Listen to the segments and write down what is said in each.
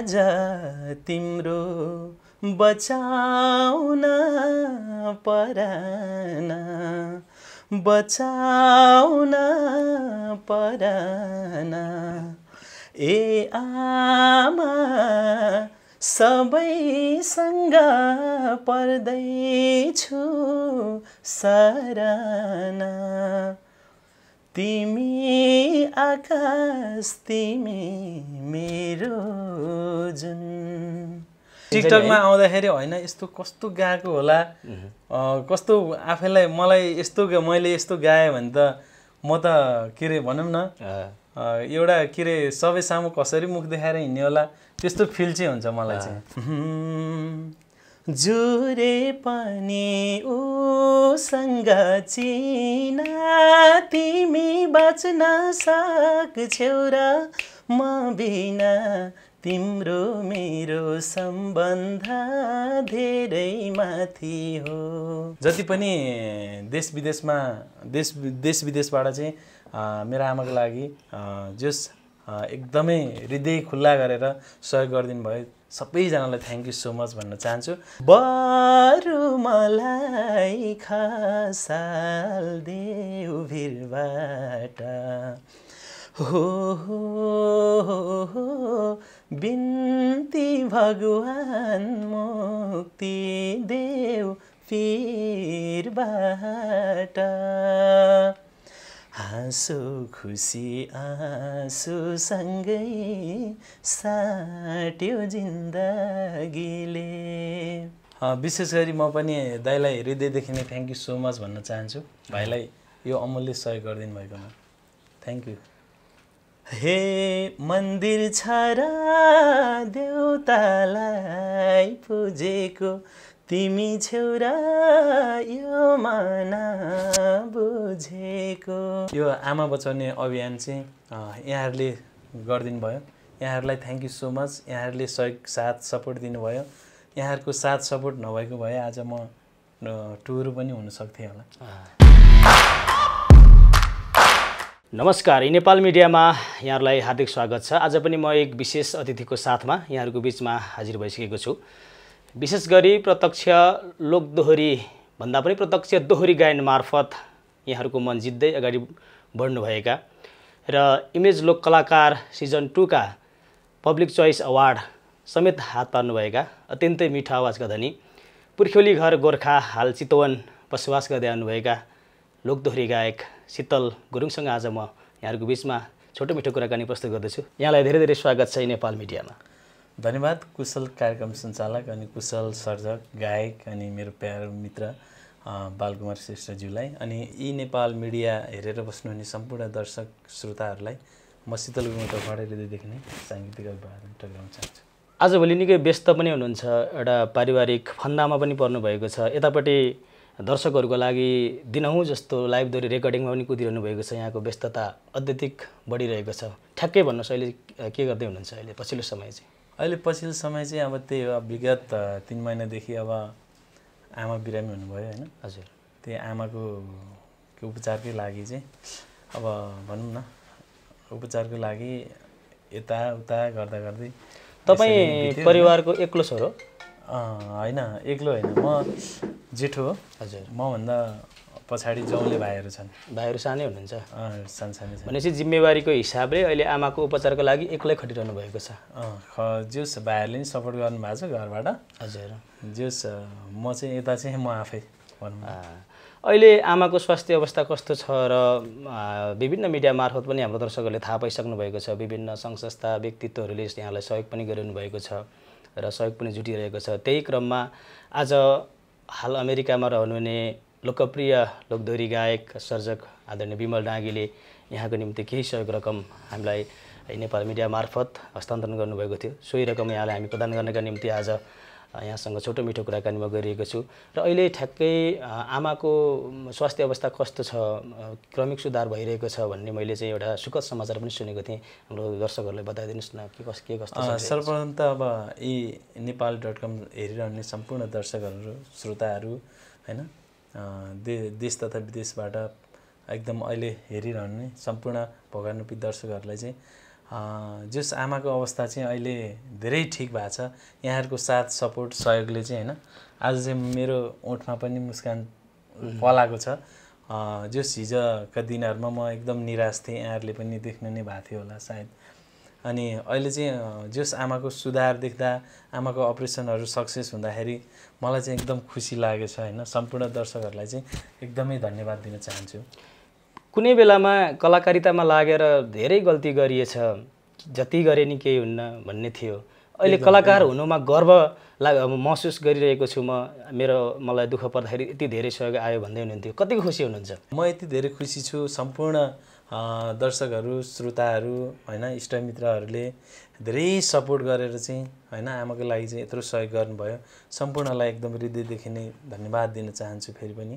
आज तिम्रो बचाउन परान बचाउन परान। ए आमा सबैसँग पर्दैछु सराना। तिमी आकाश तिमी मेरो जुन। टिकटकमा आउँदाखेरि होइन यस्तो कस्तो गाएको होला। कस्तो आफैलाई मलाई यस्तो मैले यस्तो गाएँ भने त म त के अरे भनौँ न एउटा के अरे सबै सामु कसरी मुख देखाएर हिँड्ने होला त्यस्तो फिल चाहिँ हुन्छ मलाई चाहिँ। जुरे पनि उसँग चिना तिमी बाँच्न सक्छौ र म बिना तिम्रो मेरो सम्बन्ध धेरै माथि हो। जति पनि देश विदेशमा देश देश विदेशबाट चाहिँ मेरो आमाको लागि जस एकदमै हृदय खुल्ला गरेर सहयोग गरिदिनु भयो सबैजनालाई थ्याङ्क यू सो मच भन्न चाहन्छु। बरु मलाई खसाल देऊ भिरबाट। हो हो हो, हो बिन्ती भगवान् मुक्ति देऊ फिरबाट हाँसो खुसी आँसुसँगै साट्यो जिन्दगीले। विशेष गरी म पनि दाइलाई हृदयदेखि नै थ्याङ्क यू सो मच भन्न चाहन्छु। भाइलाई यो अमूल्य सहयोग गरिदिनु भएकोमा थ्याङ्क यू हे मन्दिर छ र देउतालाई पुजेको तिमी छेउ र यो मन बुझेको। यो आमा बचाउने अभियान चाहिँ यहाँहरूले गरिदिनु भयो यहाँहरूलाई थ्याङ्क यू सो मच यहाँहरूले सहयोग साथ सपोर्ट दिनुभयो। यहाँहरूको साथ सपोर्ट नभएको भए आज म टुर पनि हुन सक्थेँ होला। नमस्कार यी नेपाल मिडियामा यहाँहरूलाई हार्दिक स्वागत छ। आज पनि म एक विशेष अतिथिको साथमा यहाँहरूको बिचमा हाजिर भइसकेको छु। विशेष गरी प्रत्यक्ष लोकदोहोरी भन्दा पनि प्रत्यक्ष दोहोरी गायन मार्फत यहाँहरूको मन जित्दै अगाडि बढ्नुभएका र इमेज लोक कलाकार सिजन टूका पब्लिक चोइस अवार्ड समेत हात पार्नुभएका अत्यन्तै मिठो आवाजका धनी पुर्ख्यौली घर गोर्खा हाल चितवन बसोबास गर्दै आउनुभएका लोकदोहोरी गायक शीतल गुरुङसँग आज म यहाँहरूको बिचमा छोटो मिठो कुराकानी प्रस्तुत गर्दैछु। यहाँलाई धेरै धेरै स्वागत छ यी नेपाल मिडियामा। धन्यवाद कुशल कार्यक्रम सञ्चालक अनि कुशल सर्जक गायक अनि मेरो प्यारो मित्र बालकुमार श्रेष्ठज्यूलाई। अनि यी नेपाल मिडिया हेरेर बस्नुहुने सम्पूर्ण दर्शक श्रोताहरूलाई म शीतल गुरुङ तर्फबाट हृदयदेखि नै साङ्गीतिक अभिवादन टक्राउन चाहन्छु। आजभोलि निकै व्यस्त पनि हुनुहुन्छ एउटा पारिवारिक फन्दामा पनि पर्नुभएको छ। यतापट्टि दर्शकहरूको लागि दिनहुँ जस्तो लाइभ दोहोरी रेकर्डिङमा पनि कुदिरहनु भएको छ यहाँको व्यस्तता अत्यधिक बढिरहेको छ। ठ्याक्कै भन्नुहोस् अहिले के गर्दै हुनुहुन्छ अहिले? पछिल्लो समय चाहिँ। अहिले पछिल्लो समय चाहिँ अब त्यही हो विगत तिन महिनादेखि अब आमा बिरामी हुनुभयो होइन। हजुर। त्यही आमाको उपचारकै लागि चाहिँ अब भनौँ न उपचारको लागि यताउता गर्दा गर्दै तपाईँ। परिवारको एक्लो छोरो? होइन एक्लो होइन। म जेठो हो। हजुर। मभन्दा पछाडि जौले भाइहरू छन्। भाइहरू सानै हुनुहुन्छ। सानसानो भनेपछि जिम्मेवारीको हिसाबले अहिले आमाको उपचारको लागि एक्लै खटिरहनु भएको छ। जोस् भाइहरूले नि सपोर्ट गर्नुभएको छ घरबाट। हजुर। जोस् म चाहिँ यता चाहिँ म आफै भनौँ न। आ, अहिले आमाको स्वास्थ्य अवस्था कस्तो छ र विभिन्न मिडिया मार्फत पनि हाम्रो दर्शकहरूले थाहा पाइसक्नु भएको छ। विभिन्न सङ्घ संस्था व्यक्तित्वहरूले यहाँलाई सहयोग पनि गरिरहनु भएको छ। र सहयोग पनि जुटिरहेको छ। त्यही क्रममा आज हाल अमेरिकामा रहनुहुने लोकप्रिय लोकदोरी गायक सर्जक आदरणीय विमल डाँगीले यहाँको निम्ति केही सहयोग रकम हामीलाई नेपाल मिडिया मार्फत हस्तान्तरण गर्नुभएको थियो। सोही रकम यहाँलाई हामी प्रदान गर्नका निम्ति आज यहाँसँग छोटो मिठो कुराकानी म गरिरहेको छु। र अहिले ठ्याक्कै आमाको स्वास्थ्य अवस्था कस्तो छ क्रमिक सुधार भइरहेको छ भन्ने मैले चाहिँ एउटा सुखद समाचार पनि सुनेको थिएँ। हाम्रो दर्शकहरूलाई बताइदिनुहोस् न के कस के कस्तो सर्वप्रथम त अब यी नेपाल डट कम हेरिरहने सम्पूर्ण दर्शकहरू श्रोताहरू होइन दे देश तथा विदेशबाट एकदम अहिले हेरिरहने सम्पूर्ण भगवान्रूपी दर्शकहरूलाई चाहिँ जस आमाको अवस्था चाहिँ अहिले धेरै ठिक भएको छ। यहाँहरूको साथ सपोर्ट सहयोगले चाहिँ होइन आज चाहिँ मेरो ओठमा पनि मुस्कान पलाएको छ। जस हिजोका दिनहरूमा म एकदम निराश थिएँ यहाँहरूले पनि देख्नु नै भएको थियो होला सायद। अनि अहिले चाहिँ जस आमाको सुधार देख्दा आमाको अपरेसनहरू सक्सेस हुँदाखेरि मलाई चाहिँ एकदम खुसी लागेको छ होइन। सम्पूर्ण दर्शकहरूलाई चाहिँ एकदमै धन्यवाद दिन चाहन्छु। कुनै बेलामा कलाकारितामा लागेर धेरै गल्ती गरिएछ जति गरे नि केही हुन्न भन्ने थियो। अहिले कलाकार हुनुमा गर्व लाग महसुस गरिरहेको छु म मेरो मलाई दुःख पर्दाखेरि यति धेरै सहयोग आयो भन्दै हुनुहुन्थ्यो। कतिको खुसी हुनुहुन्छ? म यति धेरै खुसी छु। सम्पूर्ण दर्शकहरू श्रोताहरू होइन इष्टमित्रहरूले धेरै सपोर्ट गरेर चाहिँ होइन आमाको लागि चाहिँ यत्रो सहयोग गर्नुभयो। सम्पूर्णलाई एकदम हृदयदेखि नै धन्यवाद दिन चाहन्छु फेरि पनि।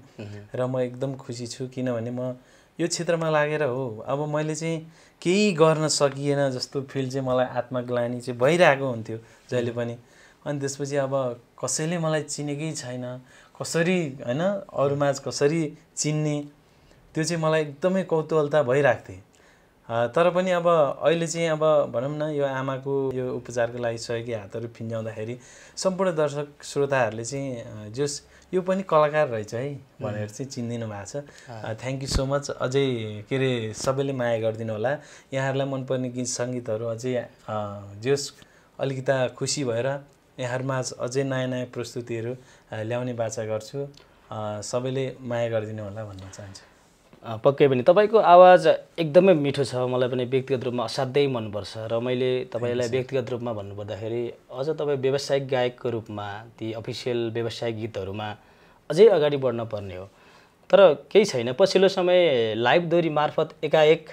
र म एकदम खुसी छु किनभने म यो क्षेत्रमा लागेर हो। अब मैले चाहिँ केही गर्न सकिएन जस्तो फिल चाहिँ मलाई आत्मग्लानी चाहिँ भइरहेको हुन्थ्यो जहिले पनि। अनि त्यसपछि अब कसैले मलाई चिनेकै छैन कसरी होइन अरूमाझ कसरी चिन्ने त्यो चाहिँ मलाई एकदमै कौतूहलता भइरहेको थिएँ तर पनि अब अहिले चाहिँ अब भनौँ न यो आमाको यो उपचारको लागि सहयोगी हातहरू फिन्जाउँदाखेरि सम्पूर्ण दर्शक श्रोताहरूले चाहिँ जस यो पनि कलाकार रहेछ है भनेर चाहिँ चिनिदिनु भएको छ। थ्याङ्क यू सो मच अझै के अरे सबैले माया गरिदिनु होला। यहाँहरूलाई मनपर्ने गीत सङ्गीतहरू अझै जस अलिकता खुसी भएर यहाँहरूमा अझै नयाँ नयाँ प्रस्तुतिहरू ल्याउने बाचा गर्छु। सबैले माया गरिदिनु होला भन्न चाहन्छु। पक्कै पनि। तपाईँको आवाज एकदमै मिठो छ मलाई पनि व्यक्तिगत रूपमा असाध्यै मनपर्छ र मैले तपाईँलाई व्यक्तिगत रूपमा भन्नुपर्दाखेरि अझ तपाईँ व्यावसायिक गायकको रूपमा ती अफिसियल व्यावसायिक गीतहरूमा अझै अगाडि बढ्न पर्ने हो। तर केही छैन पछिल्लो समय लाइभ दोहोरी मार्फत एकाएक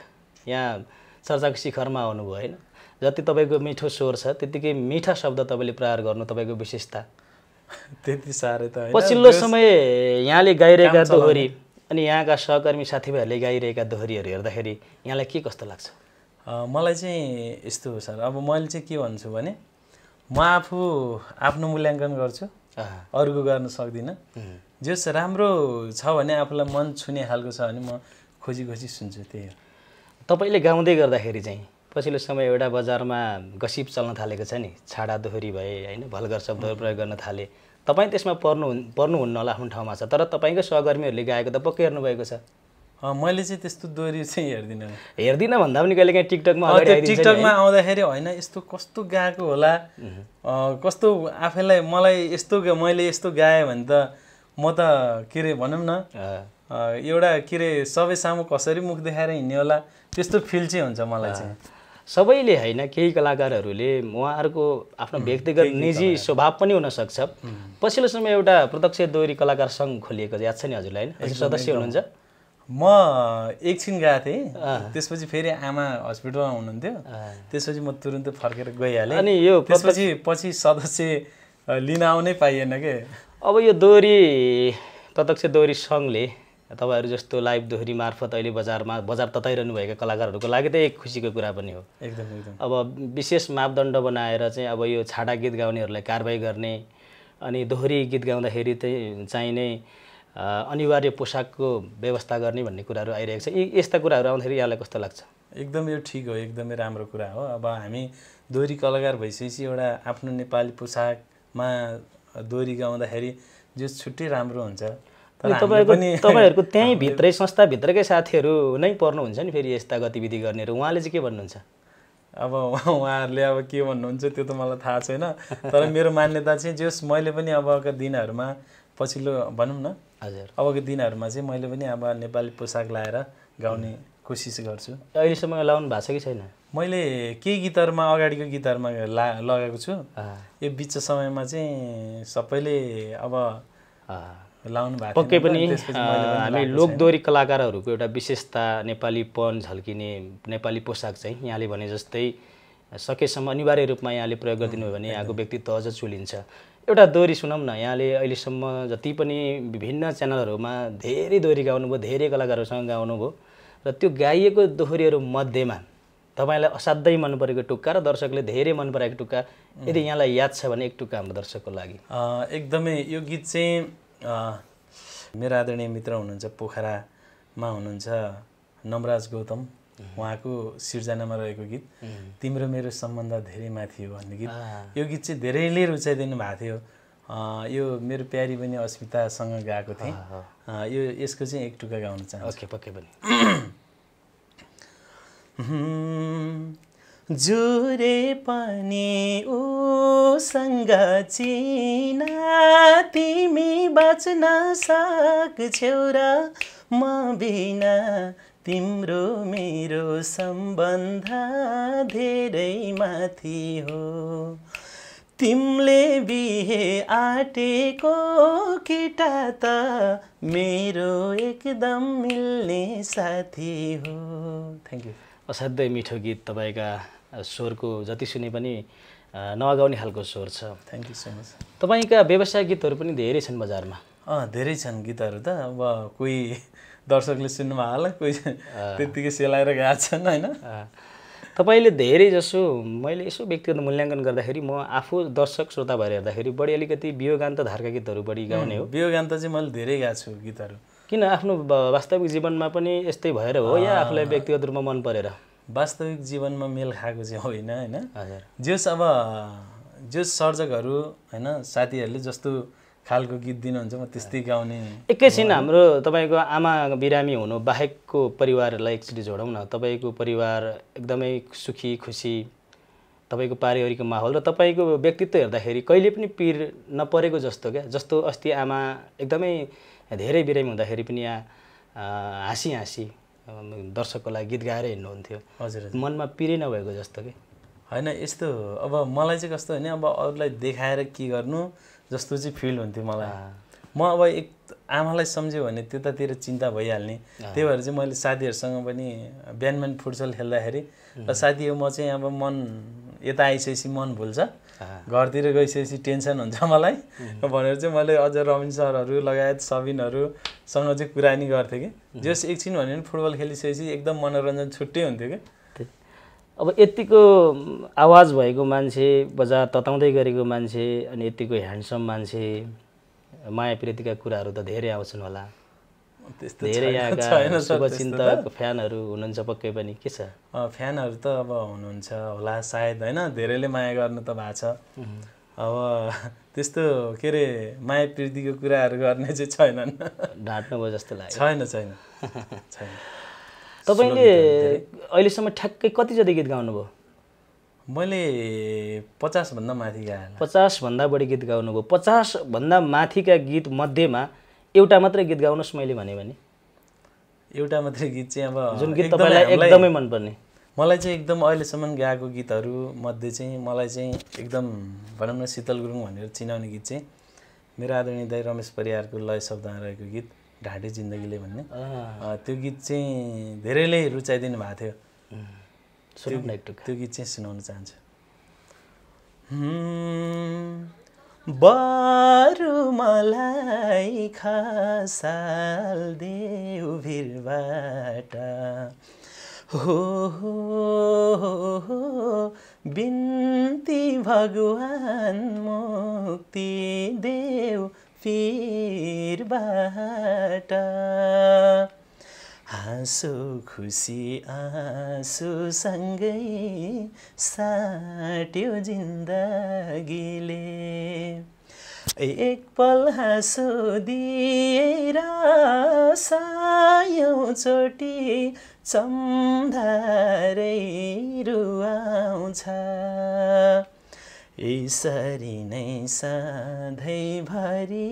यहाँ चर्चाको शिखरमा आउनुभयो होइन? जति तपाईँको मिठो स्वर छ त्यत्तिकै मिठा शब्द तपाईँले प्रहार गर्नु तपाईँको विशेषता। त्यति साह्रै त पछिल्लो समय यहाँले गाइरहेका दोहोरी अनि यहाँका सहकर्मी साथीभाइहरूले गाइरहेका दोहोरीहरू हेर्दाखेरि यहाँलाई के कस्तो लाग्छ? मलाई चाहिँ यस्तो हो सर। अब मैले चाहिँ के भन्छु भने म आफू आफ्नो मूल्याङ्कन गर्छु अरूको गर्न सक्दिनँ। जस राम्रो छ भने आफूलाई मन छुने खालको छ भने म खोजी खोजी सुन्छु त्यही हो। तपाईँले गाउँदै गर्दाखेरि चाहिँ पछिल्लो समय एउटा बजारमा गसिप चल्न थालेको छ नि? छाडा दोहोरी भए होइन भलगर शब्दहरू प्रयोग गर्न थाले। तपाईँ त्यसमा पर्नु पर्नुहुन्न होला आफ्नो ठाउँमा छ तर तपाईँको सहकर्मीहरूले गाएको त पक्कै हेर्नुभएको छ। मैले चाहिँ त्यस्तो दोहोरी चाहिँ हेर्दिनँ। हेर्दिनँ भन्दा पनि कहिले काहीँ टिकटकमा टिकटकमा आउँदाखेरि होइन यस्तो कस्तो गाएको होला। कस्तो आफैलाई मलाई यस्तो मैले यस्तो गाएँ भने त म त के अरे भनौँ न एउटा के अरे सबै सामु कसरी मुख देखाएर हिँड्ने होला त्यस्तो फिल चाहिँ हुन्छ मलाई चाहिँ। सबैले होइन केही कलाकारहरूले उहाँहरूको आफ्नो व्यक्तिगत निजी स्वभाव पनि हुनसक्छ पछिल्लो समय एउटा प्रत्यक्ष दोहोरी कलाकार सङ्घ खोलिएको याद छ नि हजुरलाई होइन? सदस्य हुनुहुन्छ। म एकछिन गएको थिएँ। त्यसपछि फेरि आमा हस्पिटलमा हुनुहुन्थ्यो। त्यसपछि म तुरुन्तै फर्केर गइहालेँ। अनि यो त्यसपछि पछि सदस्य लिन आउनै पाइएन के? अब यो दोहोरी प्रत्यक्ष दोहोरी सङ्घले तपाईँहरू जस्तो लाइभ दोहोरी मार्फत अहिले बजारमा बजार तताइरहनु भएका कलाकारहरूको लागि त एक खुसीको कुरा पनि हो। एकदम एकदम। अब विशेष मापदण्ड बनाएर चाहिँ अब यो छाडा गीत गाउनेहरूलाई कारवाही गर्ने अनि दोहोरी गीत गाउँदाखेरि चाहिँ चाहिने अनिवार्य पोसाकको व्यवस्था गर्ने भन्ने कुराहरू आइरहेको छ। यी यस्ता कुराहरू आउँदाखेरि यहाँलाई कस्तो लाग्छ? एकदम यो ठिक हो एकदमै राम्रो कुरा हो। अब हामी दोहोरी कलाकार भइसकेपछि एउटा आफ्नो नेपाली पोसाकमा दोहोरी गाउँदाखेरि जो छुट्टै राम्रो हुन्छ। हामीले तपाईँहरूको पनि तपाईँहरूको त्यहीँ भित्रै संस्थाभित्रकै साथीहरू नै पर्नुहुन्छ नि फेरि यस्ता गतिविधि गर्नेहरू उहाँले चाहिँ के भन्नुहुन्छ? अब उहाँ- उहाँहरूले अब के भन्नुहुन्छ त्यो त मलाई थाहा छैन। तर मेरो मान्यता चाहिँ जस मैले पनि अबका दिनहरूमा पछिल्लो भनौँ न हजुर। अबको दिनहरूमा चाहिँ मैले पनि अब नेपाली पोसाक लाएर गाउने कोसिस गर्छु। अहिलेसम्म लाउनु भएको छ कि छैन? मैले केही गीतहरूमा अगाडिको गीतहरूमा ला लगाएको छु। यो बिच समयमा चाहिँ सबैले अब पक्कै पनि हामी लोकदोहोरी कलाकारहरूको एउटा विशेषता नेपालीपन झल्किने नेपाली पोसाक चाहिँ यहाँले भने जस्तै सकेसम्म अनिवार्य रूपमा यहाँले प्रयोग गरिदिनु भने यहाँको व्यक्तित्व अझ चुलिन्छ। एउटा दोहोरी सुनौँ न यहाँले अहिलेसम्म जति पनि विभिन्न च्यानलहरूमा धेरै दोहोरी गाउनुभयो धेरै कलाकारहरूसँग गाउनुभयो र त्यो गाइएको दोहोरीहरू मध्येमा तपाईँलाई असाध्यै मन परेको टुक्का र दर्शकले धेरै मन पराएको टुक्का यदि यहाँलाई याद छ भने एक टुक्का हाम्रो दर्शकको लागि। एकदमै यो गीत चाहिँ मेरो आदरणीय मित्र हुनुहुन्छ पोखरामा हुनुहुन्छ नमराज गौतम। उहाँको सिर्जनामा रहेको गीत। तिम्रो मेरो सम्बन्ध धेरै माथि हो भन्ने गीत। यो गीत चाहिँ धेरैले रुचाइदिनु भएको थियो। यो मेरो प्यारी पनि अस्मितासँग गाएको थिएँ। यो यसको चाहिँ एक टुका गाउन चाहन्छु। पक्कै पनि। जुरे पनि उसँग चिना तिमी बाँच्न सक्छौ र म बिना तिम्रो मेरो सम्बन्ध धेरै माथि हो। तिमीले बिहे आँटेको केटा त मेरो एकदम मिल्ने साथी हो। थ्याङ्क यू असाध्यै मिठो गीत तपाईँका स्वरको जति सुने पनि नअगाउने खालको स्वर छ। थ्याङ्क यू सो मच तपाईँका व्यवसाय गीतहरू पनि धेरै छन् बजारमा। अँ धेरै छन् गीतहरू त। अब कोही दर्शकले सुन्नुभयो होला कोही त्यत्तिकै सेलाएर गएको छन् होइन? तपाईँले धेरै जसो मैले यसो व्यक्तिगत मूल्याङ्कन गर्दाखेरि म आफू दर्शक श्रोता भएर हेर्दाखेरि बढी अलिकति वियोगान्त धारका गीतहरू बढी गाउने हो। वियोगान्त चाहिँ मैले धेरै गाएको छु गीतहरू। किन आफ्नो वास्तविक जीवनमा पनि यस्तै भएर हो या आफूलाई व्यक्तिगत रूपमा मन परेर? वास्तविक जीवनमा मेल खाएको चाहिँ होइन होइन? हजुर। जस अब जस सर्जकहरू होइन साथीहरूले जस्तो खालको गीत दिनुहुन्छ म त्यस्तै गाउने एकैछिन हाम्रो तपाईँको आमा बिरामी हुनु बाहेकको परिवारलाई एकचोटि जोडौँ न। तपाईँको परिवार एकदमै सुखी खुसी तपाईँको पारिवारिक माहौल र तपाईँको व्यक्तित्व हेर्दाखेरि कहिले पनि पिर नपरेको जस्तो क्या। जस्तो अस्ति आमा एकदमै धेरै बिरामी हुँदाखेरि पनि यहाँ हाँसी हाँसी दर्शकको लागि गीत गाएर हिँड्नुहुन्थ्यो। हजुर मनमा पिरै नभएको जस्तो कि? होइन यस्तो अब मलाई चाहिँ कस्तो भने अब अरूलाई देखाएर के गर्नु जस्तो चाहिँ फिल हुन्थ्यो मलाई। म अब एक आमालाई सम्झ्यो भने त्यतातिर चिन्ता भइहाल्ने। त्यही भएर चाहिँ मैले साथीहरूसँग पनि बिहान बिहान फुटबल खेल्दाखेरि र साथी म चाहिँ अब मन यता आइसकेपछि मन भुल्छ। घरतिर गइसकेपछि टेन्सन हुन्छ मलाई। भनेर चाहिँ मैले अझ रविन सरहरू लगायत सबिनहरूसँग चाहिँ कुरानी गर्थेँ कि। जस एकछिन भन्यो भने फुटबल खेलिसकेपछि एकदम मनोरञ्जन छुट्टै हुन्थ्यो कि। अब यतिको आवाज भएको मान्छे बजार तताउँदै गरेको मान्छे अनि यतिको ह्यान्डसम मान्छे माया प्रीतिका कुराहरू त धेरै आउँछन् होला। धेरै यहाँका शुभचिन्तक फ्यानहरू हुनुहुन्छ पक्कै पनि के छ? फ्यानहरू त अब हुनुहुन्छ होला सायद होइन? धेरैले माया गर्नु त भएको छ। अब त्यस्तो के अरे माया प्रीतिको कुराहरू गर्ने चाहिँ छैनन्। ढाँट्नु भयो जस्तो लाग्यो। छैन छैन। छैन। तपाईँले अहिलेसम्म ठ्याक्कै कति जति गीत गाउनुभयो? मैले पचासभन्दा माथि गाएँ पचासभन्दा बढी गीत गाउनुभयो। पचासभन्दा माथिका गीत मध्येमा एउटा मात्रै गीत गाउनुहोस् मैले भने भने एउटा मात्रै गीत चाहिँ अब जुन गीत तपाईँलाई एकदमै मनपर्ने। मलाई चाहिँ एकदम अहिलेसम्म गाएको गीतहरू मध्ये चाहिँ मलाई चाहिँ एकदम भनौँ न शीतल गुरुङ भनेर चिनाउने गीत चाहिँ मेरो आदरणीय दाई रमेश परियारको लय शब्दमा रहेको गीत ढाँटे जिन्दगीले भन्ने। त्यो गीत चाहिँ धेरैले रुचाइदिनु भएको थियो। त्यो गीत चाहिँ सुनाउन चाहन्छु। बरु मलाई खसाल देऊ भिरबाट हो हो हो बिन्ती भगवान् मुक्ति देऊ पिरबाट हाँसो खुसी आँसुसँगै साट्यो जिन्दगीले। एक पल हाँसो दिएर सायौँ चोटि चम्धारै रुवाउँछ। यसरी नै सधैँभरि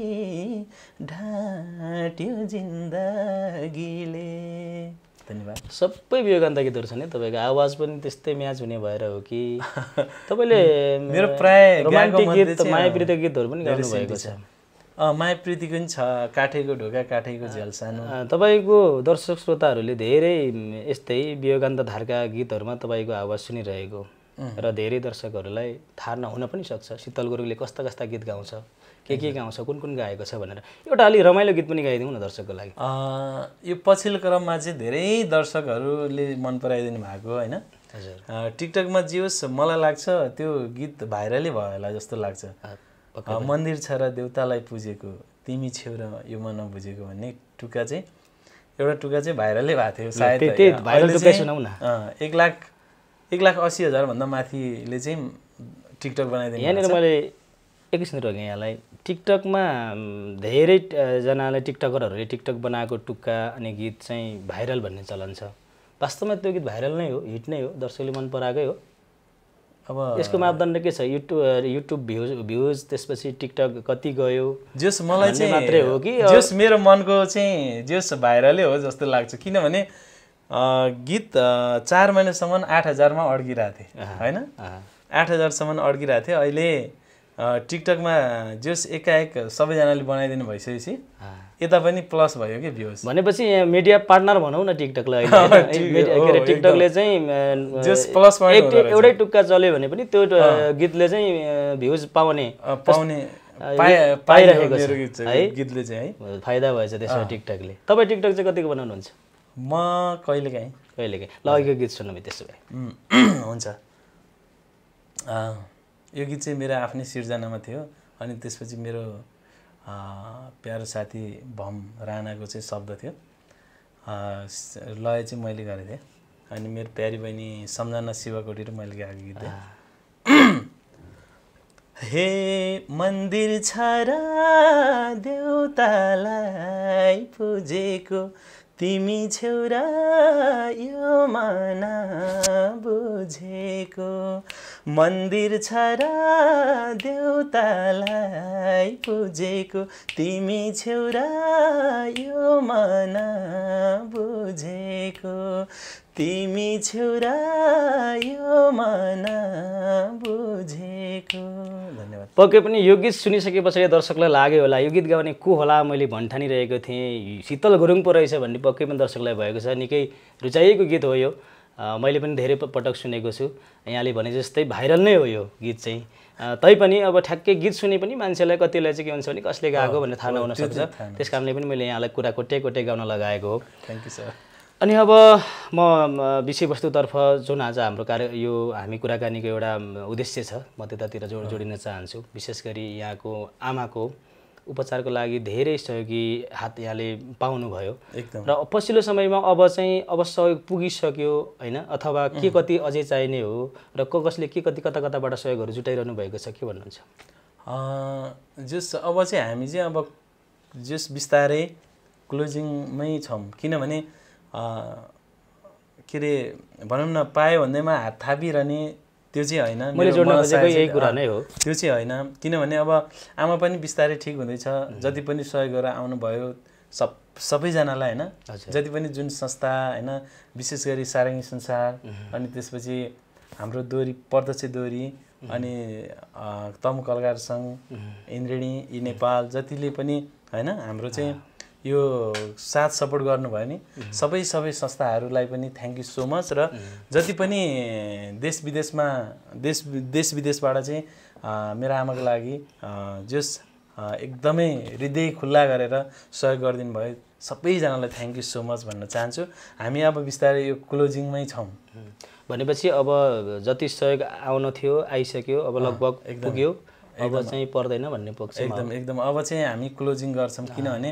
ढाँट्यो जिन्दगीले। धन्यवाद। सबै विवेकान्त गीतहरू छन् है तपाईँको। आवाज पनि त्यस्तै म्याच हुने भएर हो कि? तपाईँले मेरो प्राय रोमान्टिक गीत चाहिँ, माया अँ, प्रीतिको गीतहरू पनि गाउनु भएको छ। अँ, माया प्रीतिको पनि छ। काठेको ढोका काठेको झ्याल सानो। तपाईँको दर्शक श्रोताहरूले धेरै यस्तै विवेकान्त धारका गीतहरूमा तपाईँको आवाज सुनिरहेको। र धेरै दर्शकहरूलाई थाहा नहुन पनि सक्छ शीतल गुरुङले कस्ता कस्ता गीत गाउँछ के के गाउँछ कुन कुन गाएको छ भनेर। एउटा अलिक रमाइलो गीत पनि गाइदिउँ न दर्शकको लागि। यो पछिल्लो क्रममा चाहिँ धेरै दर्शकहरूले मन पराइदिनु भएको होइन। हजुर। टिकटकमा जे होस् मलाई लाग्छ त्यो गीत भाइरलै भयो होला जस्तो लाग्छ। मन्दिर छ र देउतालाई पुजेको तिमी छेउ र यो म नबुझेको भन्ने टुक्का चाहिँ एउटा टुक्का चाहिँ भाइरलै भएको थियो सायद एक लाख एक लाख अस्सी हजारभन्दा माथिले चाहिँ टिकटक बनाइदिनु यहाँनिर मैले एकैछिन रोकेँ यहाँलाई। टिकटकमा म, धेरै अ, जनाले टिकटकरहरूले टिकटक बनाएको टुक्का अनि गीत चाहिँ भाइरल भन्ने चलन छ। वास्तवमा त्यो गीत भाइरल नै हो हिट नै हो दर्शकले मन पराएकै हो। अब यसको मापदण्ड के छ? युट्युब युट्युब भ्युज भ्युज त्यसपछि टिकटक कति गयो? जस मलाई चाहिँ मात्रै हो कि जस मेरो मनको चाहिँ जस भाइरलै हो जस्तो लाग्छ। किनभने गीत चार महिनासम्म आठ हजारमा अड्किरहेको थिएँ होइन? आठ हजारसम्म अड्किरहेको थियो अहिले टिकटकमा जस एकाएक सबैजनाले बनाइदिनु भइसकेपछि। यता पनि प्लस भयो कि भ्युज भनेपछि यहाँ मिडिया पार्टनर भनौँ न टिकटकलाई एकदम। टिकटकले चाहिँ जस प्लस। एउटै टुक्का चल्यो भने पनि त्यो गीतले चाहिँ भ्युज पाउने। पाउने। पाइरहेको छ, है? गीतले चाहिँ है? फाइदा भएछ त्यसमा टिकटकले। तपाईँ टिकटक चाहिँ कतिको बनाउनुहुन्छ? म कहिलेकाहीँ कहिले काहीँ ल अघिको गीत सुन्नु त्यसो भए हुन्छ। यो गीत चाहिँ मेरो आफ्नै सिर्जनामा थियो अनि त्यसपछि मेरो प्यारो साथी भम राणाको चाहिँ शब्द थियो। लय चाहिँ मैले गरेको थिएँ अनि मेरो प्यारी बहिनी सम्झना शिवकोटी र मैले गाएको गीत हे। मन्दिर छ र देउतालाई पुजेको तिमी छेउ र यो मन बुझेको। मन्दिर छ र देउतालाई पुजेको। तिमी छेउ र यो मन बुझेको तिमी छेउ र यो मन बुझेको। धन्यवाद। पक्कै पनि यो गीत सुनिसके पछाडि दर्शकलाई लाग्यो होला। यो गीत गाउने को होला मैले भन्ठानिरहेको थिएँ। शीतल गुरुङ पो रहेछ भन्ने पक्कै पनि दर्शकलाई भएको छ। निकै रुचाइएको गीत हो यो। मैले पनि धेरै पटक सुनेको छु। यहाँले भने जस्तै भाइरल नै हो यो गीत चाहिँ। तैपनि अब ठ्याक्कै गीत सुने पनि मान्छेलाई कतिलाई चाहिँ के हुन्छ भने कसले गाएको भनेर थाहा नहुन सक्छ। त्यस कारणले पनि मैले यहाँलाई कुरा कोटे कोटे गाउन लगाएको हो। थ्याङ्क यू सर अनि अब म विषयवस्तुतर्फ जुन आज हाम्रो कार्य यो हामी कुराकानीको एउटा उद्देश्य छ म त्यतातिर जोड जोडिन चाहन्छु। विशेष गरी यहाँको आमाको उपचारको लागि धेरै सहयोगी हात यहाँले पाउनुभयो। एकदम। र पछिल्लो समयमा अब चाहिँ अब सहयोग पुगिसक्यो होइन? अथवा के कति अझै चाहिने हो? र को कसले के कति कता कताबाट सहयोगहरू जुटाइरहनु भएको छ के भन्नुहुन्छ? जस अब चाहिँ हामी चाहिँ अब जस बिस्तारै क्लोजिङमै छौँ। किनभने के अरे भनौँ न पायो भन्दैमा हात थापिरहने त्यो चाहिँ होइन। मैले जोड्न खोजेको यही कुरा नै हो। त्यो चाहिँ होइन। किनभने अब आमा पनि बिस्तारै ठिक हुँदैछ। जति पनि सहयोग गरेर आउनुभयो सब सबैजनालाई होइन। जति पनि जुन संस्था होइन विशेष गरी सारङ्गी संसार अनि त्यसपछि हाम्रो दोहोरी प्रत्यक्ष दोहोरी अनि तमु कलकार सङ्घ इन्द्रिणी यी नेपाल जतिले पनि होइन हाम्रो चाहिँ यो साथ सपोर्ट गर्नुभयो नि। सबै सबै संस्थाहरूलाई पनि थ्याङ्क यू सो मच र जति पनि देश विदेशमा देश देश विदेशबाट चाहिँ मेरो आमाको लागि जस एकदमै हृदय खुल्ला गरेर सहयोग गरिदिनु भयो। सबैजनालाई थ्याङ्क यू सो मच भन्न चाहन्छु। हामी अब बिस्तारै यो क्लोजिङमै छौँ। भनेपछि अब जति सहयोग आउन थियो आइसक्यो अब लगभग पुग्यो। अब चाहिँ पर्दैन भन्ने पक्षमा एकदम एकदम। अब चाहिँ हामी क्लोजिङ गर्छौँ किनभने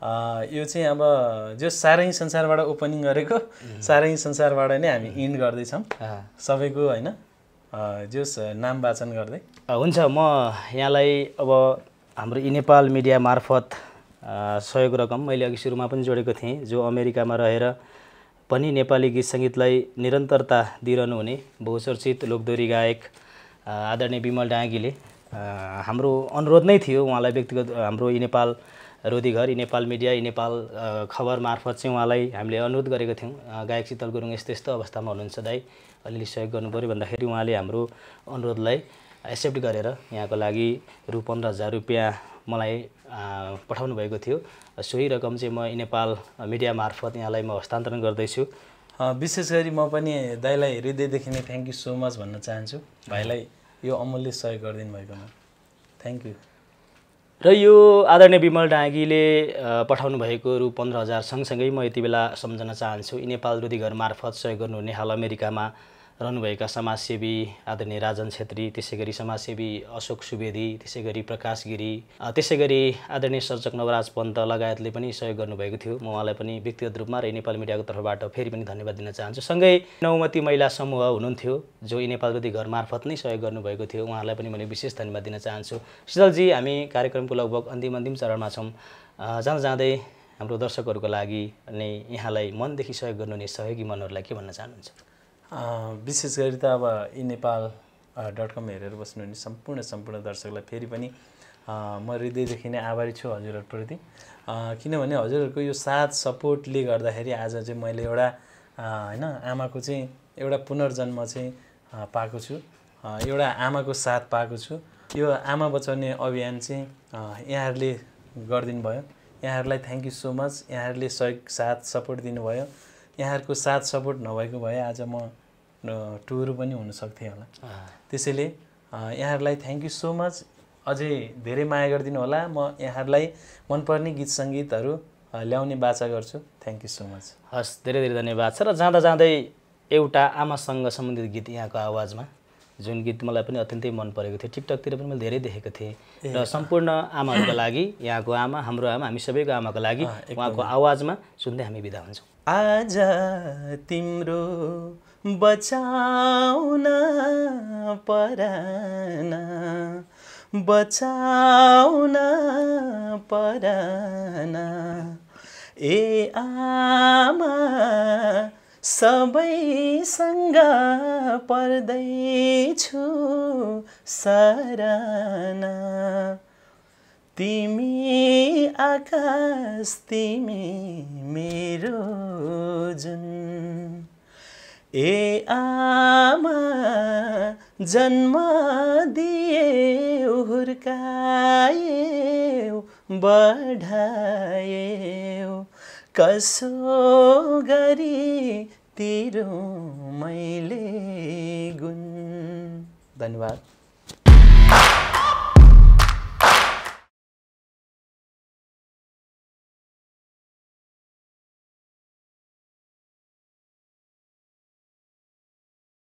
यो चाहिँ अब जो सारै संसारबाट ओपनिङ गरेको सारै संसारबाट नै हामी इन्ड गर्दैछौँ। सबैको होइन जोस नाम वाचन गर्दै। हुन्छ म यहाँलाई अब हाम्रो नेपाल मिडिया मार्फत सहयोग रकम मैले अघि सुरुमा पनि जोडेको थिएँ जो अमेरिकामा रहेर पनि नेपाली गीत सङ्गीतलाई निरन्तरता दिइरहनु हुने बहुचर्चित लोकदोरी गायक आदरणीय विमल डाँगीले हाम्रो अनुरोध नै थियो उहाँलाई व्यक्तिगत हाम्रो नेपाल रोधीघर नेपाल मिडिया नेपाल खबर मार्फत चाहिँ उहाँलाई हामीले अनुरोध गरेको थियौँ। गायक शीतल गुरुङ यस्तो यस्तो अवस्थामा हुनुहुन्छ दाइ अलिअलि सहयोग गर्नु पऱ्यो भन्दाखेरि उहाँले हाम्रो अनुरोधलाई एक्सेप्ट गरेर यहाँको लागि रु पन्ध्र हजार रुपियाँ मलाई पठाउनु भएको थियो। सोही रकम चाहिँ म नेपाल मिडिया मार्फत यहाँलाई म हस्तान्तरण गर्दैछु। विशेष गरी म पनि दाइलाई हृदयदेखि नै थ्याङ्क यू सो मच भन्न चाहन्छु। भाइलाई यो अमूल्य सहयोग गरिदिनु भएकोमा थ्याङ्क यू र यो आदरणीय विमल डाँगीले पठाउनु भएको रु पन्ध्र हजार सँगसँगै म यति बेला सम्झन चाहन्छु। नेपाल रुधिघर मार्फत सहयोग गर्नुहुने हाल अमेरिकामा रहनुभएका समाजसेवी आदरणीय राजन छेत्री त्यसै गरी समाजसेवी अशोक सुवेदी त्यसै गरी प्रकाश गिरी त्यसै गरी आदरणीय सर्जक नवराज पन्त लगायतले पनि सहयोग गर्नुभएको थियो। म उहाँलाई पनि व्यक्तिगत रूपमा र नेपाल मिडियाको तर्फबाट फेरि पनि धन्यवाद दिन चाहन्छु। सँगै नौमती महिला समूह हुनुहुन्थ्यो जो यी नेपाल विरोधी घर मार्फत नै सहयोग गर्नुभएको थियो। उहाँहरूलाई पनि मैले विशेष धन्यवाद दिन चाहन्छु। शीतलजी हामी कार्यक्रमको लगभग अन्तिम अन्तिम चरणमा छौँ। जाँदा जाँदै हाम्रो दर्शकहरूको लागि अनि यहाँलाई मनदेखि सहयोग गर्नुहुने सहयोगी मनहरूलाई के भन्न चाहनुहुन्छ? विशेष गरी त अब इ नेपाल डट कम हेरेर बस्नुहुने सम्पूर्ण सम्पूर्ण दर्शकलाई फेरि पनि म हृदयदेखि नै आभारी छु हजुरहरूप्रति किनभने हजुरहरूको यो साथ सपोर्टले गर्दाखेरि आज चाहिँ मैले एउटा होइन आमाको चाहिँ एउटा पुनर्जन्म चाहिँ पाएको छु। एउटा आमाको साथ पाएको छु। यो आमा बचाउने अभियान चाहिँ यहाँहरूले गरिदिनु भयो। यहाँहरूलाई थ्याङ्क यू सो मच यहाँहरूले सहयोग साथ सपोर्ट दिनुभयो। यहाँहरूको साथ सपोर्ट नभएको भए आज म टुर पनि हुन सक्थेँ होला त्यसैले यहाँहरूलाई थ्याङ्क यू सो मच अझै धेरै माया गरिदिनु होला। म यहाँहरूलाई मनपर्ने गीत सङ्गीतहरू ल्याउने बाचा गर्छु। थ्याङ्क यू सो मच हस् धेरै धेरै धन्यवाद छ र जाँदा जाँदै एउटा आमासँग सम्बन्धित गीत यहाँको आवाजमा जुन गीत मलाई पनि अत्यन्तै मन परेको थियो। टिकटकतिर पनि मैले धेरै देखेको थिएँ। र सम्पूर्ण आमाहरूको लागि यहाँको आमा हाम्रो आमा हामी सबैको आमाको लागि उहाँको आवाजमा सुन्दै हामी बिदा हुन्छौँ। आज तिम्रो बचाउन परान बचाउन परान। ए आमा सबैसँग पर्दैछु सराना। तिमी आकाश तिमी मेरो जुन ए आमा जन्म दिए हुर्काए बढाए कसो गरी तिरो मैले गुण? धन्यवाद।